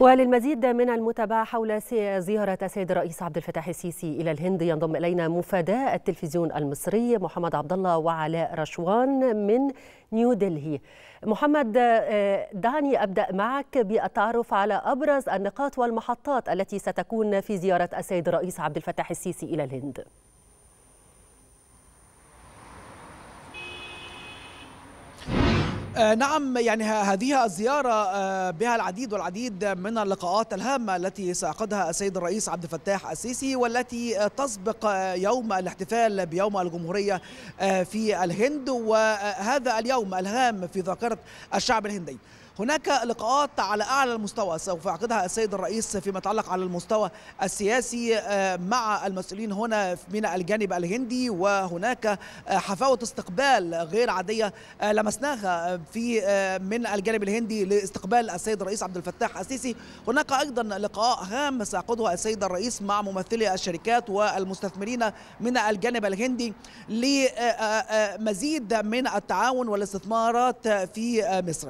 وللمزيد من المتابعة حول زيارة السيد الرئيس عبد الفتاح السيسي إلى الهند ينضم إلينا مفاداة التلفزيون المصري محمد عبد الله وعلاء رشوان من نيو دلهي. محمد دعني أبدأ معك بالتعرف على أبرز النقاط والمحطات التي ستكون في زيارة السيد الرئيس عبد الفتاح السيسي إلى الهند. نعم يعني هذه الزيارة بها العديد والعديد من اللقاءات الهامة التي سيعقدها السيد الرئيس عبد الفتاح السيسي والتي تسبق يوم الاحتفال بيوم الجمهورية في الهند. وهذا اليوم الهام في ذاكرة الشعب الهندي. هناك لقاءات على أعلى المستوى سوف يعقدها السيد الرئيس فيما يتعلق على المستوى السياسي مع المسؤولين هنا من الجانب الهندي وهناك حفاوة استقبال غير عادية لمسناها في من الجانب الهندي لاستقبال السيد الرئيس عبد الفتاح السيسي. هناك أيضا لقاء هام سيعقده السيد الرئيس مع ممثلي الشركات والمستثمرين من الجانب الهندي لمزيد من التعاون والاستثمارات في مصر.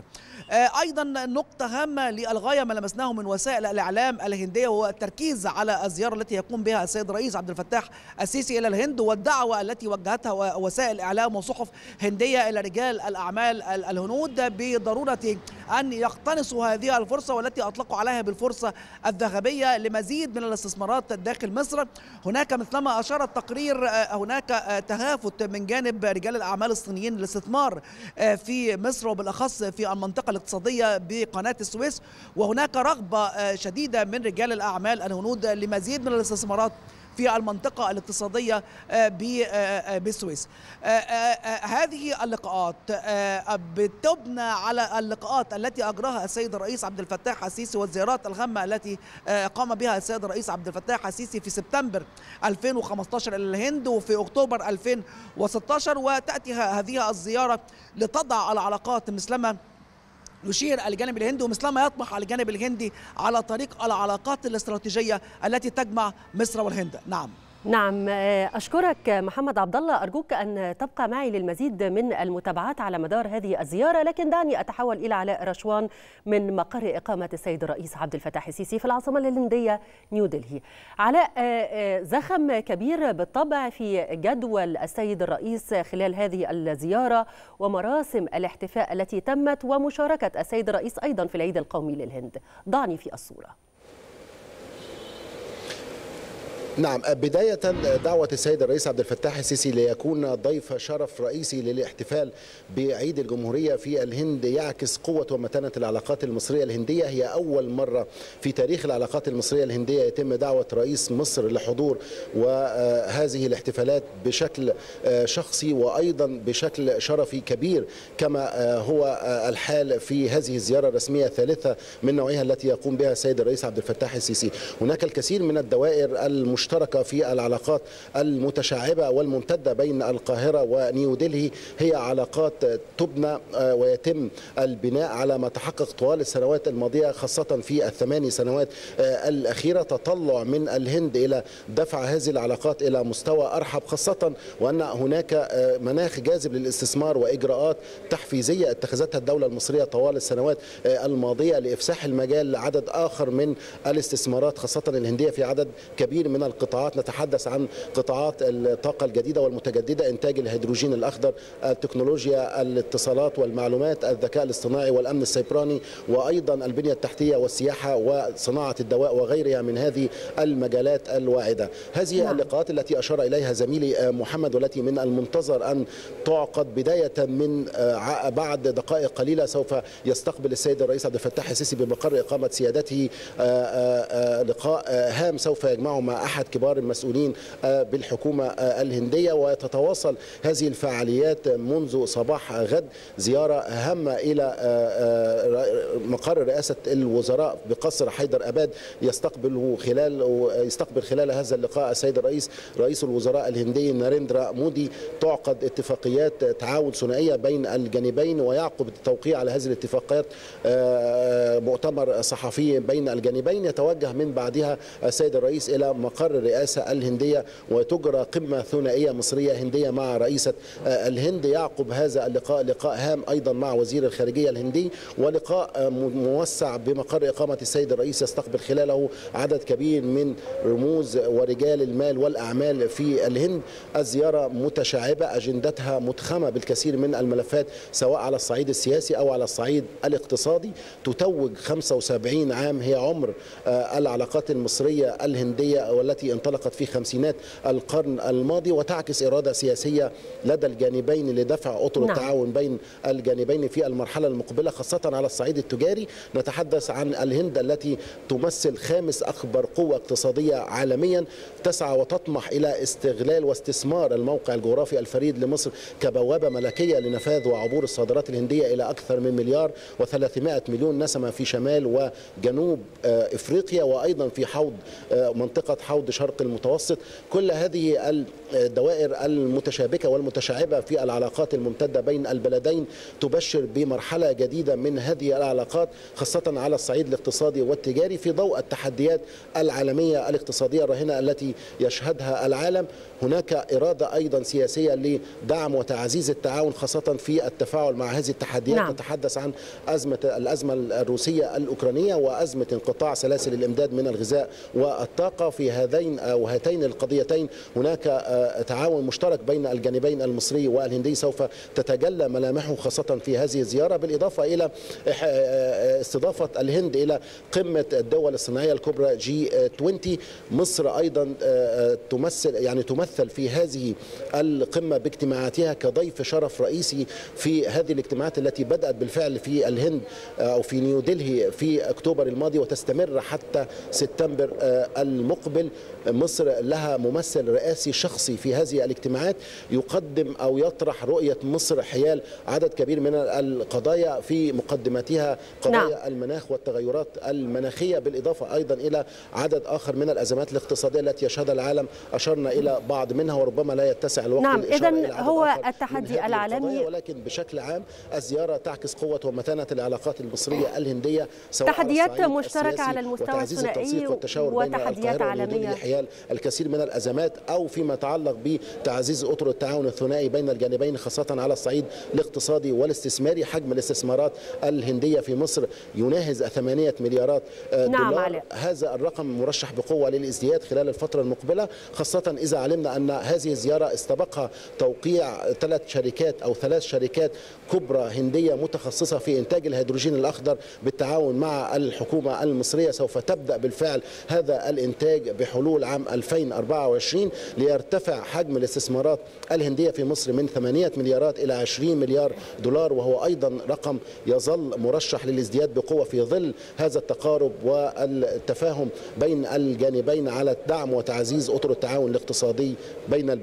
أيضا نقطة هامة للغاية ما لمسناه من وسائل الإعلام الهندية هو التركيز على الزيارة التي يقوم بها السيد الرئيس عبد الفتاح السيسي إلى الهند والدعوة التي وجهتها وسائل إعلام وصحف هندية إلى رجال الأعمال الهنود بضرورة أن يقتنصوا هذه الفرصة والتي أطلقوا عليها بالفرصة الذهبية لمزيد من الاستثمارات داخل مصر. هناك مثلما أشار التقرير هناك تهافت من جانب رجال الأعمال الصينيين للاستثمار في مصر وبالأخص في المنطقة الاقتصادية بقناة السويس وهناك رغبة شديدة من رجال الأعمال الهنود لمزيد من الاستثمارات في المنطقة الاقتصادية بالسويس هذه اللقاءات بتبنى على اللقاءات التي أجراها السيد الرئيس عبد الفتاح السيسي والزيارات الهامة التي قام بها السيد الرئيس عبد الفتاح السيسي في سبتمبر 2015 إلى الهند وفي أكتوبر 2016 وتأتي هذه الزيارة لتضع العلاقات مثلما يشير الجانب الهندي ومثلما يطمح الجانب الهندي على طريق العلاقات الاستراتيجية التي تجمع مصر والهند. نعم. نعم أشكرك محمد عبد الله أرجوك أن تبقى معي للمزيد من المتابعات على مدار هذه الزيارة. لكن دعني أتحول إلى علاء رشوان من مقر إقامة السيد الرئيس عبد الفتاح السيسي في العاصمة الهندية نيو دلهي. علاء زخم كبير بالطبع في جدول السيد الرئيس خلال هذه الزيارة ومراسم الاحتفاء التي تمت ومشاركة السيد الرئيس أيضا في العيد القومي للهند. ضعني في الصورة. نعم بداية دعوة السيد الرئيس عبد الفتاح السيسي ليكون ضيف شرف رئيسي للاحتفال بعيد الجمهورية في الهند يعكس قوة ومتانة العلاقات المصرية الهندية. هي أول مرة في تاريخ العلاقات المصرية الهندية يتم دعوة رئيس مصر لحضور وهذه الاحتفالات بشكل شخصي وأيضا بشكل شرفي كبير كما هو الحال في هذه الزيارة الرسمية الثالثة من نوعها التي يقوم بها السيد الرئيس عبد الفتاح السيسي. هناك الكثير من الدوائر المش المشتركة في العلاقات المتشعبة والممتدة بين القاهرة ونيو دلهي. هي علاقات تبنى ويتم البناء على ما تحقق طوال السنوات الماضية خاصة في الثماني سنوات الأخيرة. تطلع من الهند إلى دفع هذه العلاقات إلى مستوى أرحب خاصة وأن هناك مناخ جاذب للاستثمار وإجراءات تحفيزية. اتخذتها الدولة المصرية طوال السنوات الماضية لإفساح المجال لعدد آخر من الاستثمارات خاصة الهندية في عدد كبير من القطاعات نتحدث عن قطاعات الطاقة الجديدة والمتجددة إنتاج الهيدروجين الأخضر التكنولوجيا الاتصالات والمعلومات الذكاء الاصطناعي والأمن السيبراني وأيضا البنية التحتية والسياحة وصناعة الدواء وغيرها من هذه المجالات الواعدة هذه نعم. اللقاءات التي أشار إليها زميلي محمد والتي من المنتظر أن تعقد بداية من بعد دقائق قليلة سوف يستقبل السيد الرئيس عبد الفتاح السيسي بمقر إقامة سيادته لقاء هام سوف يجمعه مع أحد كبار المسؤولين بالحكومة الهندية وتتواصل هذه الفعاليات منذ صباح غد زيارة هامة إلى مقر رئاسة الوزراء بقصر حيدر أباد يستقبله خلال يستقبل خلال هذا اللقاء السيد الرئيس رئيس الوزراء الهندي ناريندرا مودي. تعقد اتفاقيات تعاون ثنائية بين الجانبين ويعقب التوقيع على هذه الاتفاقيات مؤتمر صحفي بين الجانبين. يتوجه من بعدها السيد الرئيس إلى مقر الرئاسة الهندية وتجرى قمة ثنائية مصرية هندية مع رئيسة الهند. يعقب هذا اللقاء لقاء هام أيضا مع وزير الخارجية الهندي ولقاء موسع بمقر إقامة السيد الرئيس يستقبل خلاله عدد كبير من رموز ورجال المال والأعمال في الهند. الزيارة متشعبة أجندتها متخمة بالكثير من الملفات سواء على الصعيد السياسي أو على الصعيد الاقتصادي. تتوج 75 عام هي عمر العلاقات المصرية الهندية والتي انطلقت في خمسينات القرن الماضي وتعكس إرادة سياسية لدى الجانبين لدفع أطر نعم. التعاون بين الجانبين في المرحلة المقبلة خاصة على الصعيد التجاري نتحدث عن الهند التي تمثل خامس أكبر قوة اقتصادية عالميا تسعى وتطمح إلى استغلال واستثمار الموقع الجغرافي الفريد لمصر كبوابة ملكية لنفاذ وعبور الصادرات الهندية إلى أكثر من مليار و300 مليون نسمة في شمال وجنوب إفريقيا وأيضا في حوض منطقة حوض شرق المتوسط كل هذه الدوائر المتشابكة والمتشعبة في العلاقات الممتدة بين البلدين تبشر بمرحلة جديدة من هذه العلاقات خاصة على الصعيد الاقتصادي والتجاري في ضوء التحديات العالمية الاقتصادية الراهنة التي يشهدها العالم هناك إرادة أيضا سياسية لدعم وتعزيز التعاون خاصة في التفاعل مع هذه التحديات نعم. نتحدث عن أزمة الأزمة الروسية الأوكرانية وأزمة انقطاع سلاسل الإمداد من الغذاء والطاقة في هذين أو هاتين القضيتين. هناك تعاون مشترك بين الجانبين المصري والهندي سوف تتجلى ملامحه خاصة في هذه الزيارة بالإضافة إلى استضافة الهند إلى قمة الدول الصناعية الكبرى جي 20 مصر أيضا تمثل يعني تمثل في هذه القمة باجتماعاتها كضيف شرف رئيسي في هذه الاجتماعات التي بدأت بالفعل في الهند أو في نيودلهي في أكتوبر الماضي وتستمر حتى سبتمبر المقبل. مصر لها ممثل رئاسي شخصي في هذه الاجتماعات يقدم أو يطرح رؤية مصر حيال عدد كبير من القضايا في مقدمتها قضايا نعم. المناخ والتغيرات المناخية بالإضافة أيضا إلى عدد آخر من الأزمات الاقتصادية التي يشهدها العالم أشرنا إلى بعض منها وربما لا يتسع الوقت نعم إذا هو التحدي العالمي ولكن بشكل عام الزيارة تعكس قوة ومتانة العلاقات المصرية الهندية سواء تحديات مشتركة على المستوى الثنائي وتحديات عالمية حيال الكثير من الأزمات أو فيما يتعلق بتعزيز أطر التعاون الثنائي بين الجانبين خاصة على الصعيد الاقتصادي والاستثماري. حجم الاستثمارات الهندية في مصر يناهز 8 مليارات دولار نعم علي. هذا الرقم مرشح بقوة للازدياد خلال الفترة المقبلة خاصة إذا علمنا أن هذه الزيارة استبقها توقيع ثلاث شركات أو ثلاث شركات كبرى هندية متخصصة في إنتاج الهيدروجين الأخضر بالتعاون مع الحكومة المصرية. سوف تبدأ بالفعل هذا الإنتاج بحلول عام 2024 ليرتفع حجم الاستثمارات الهندية في مصر من 8 مليارات إلى 20 مليار دولار وهو أيضا رقم يظل مرشح للازدياد بقوة في ظل هذا التقارب والتفاهم بين الجانبين على الدعم وتعزيز أطر التعاون الاقتصادي بين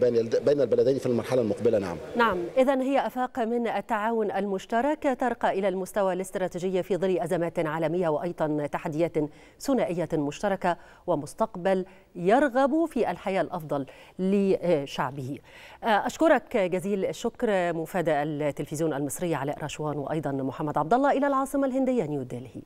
بين البلدين في المرحلة المقبلة. نعم. نعم. إذا هي أفاق من التعاون المشترك ترقى إلى المستوى الاستراتيجي في ظل أزمات عالمية وأيضا تحديات ثنائية مشتركة ومستقبل يرغب في الحياة الأفضل لشعبه. أشكرك جزيل الشكر مفاد التلفزيون المصري علاء رشوان وأيضا محمد عبد الله إلى العاصمة الهندية نيودلهي